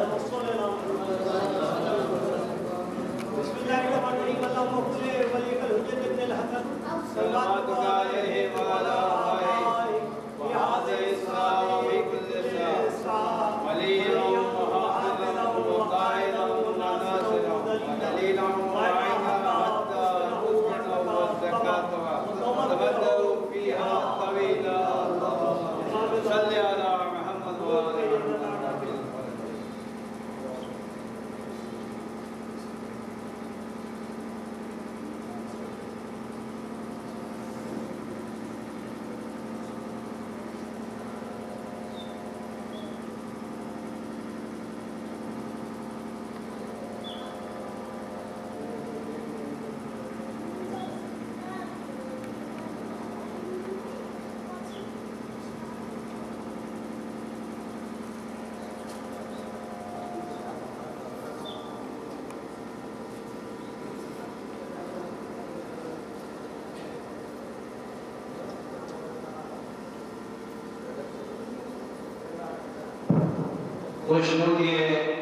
la consola de 我兄弟。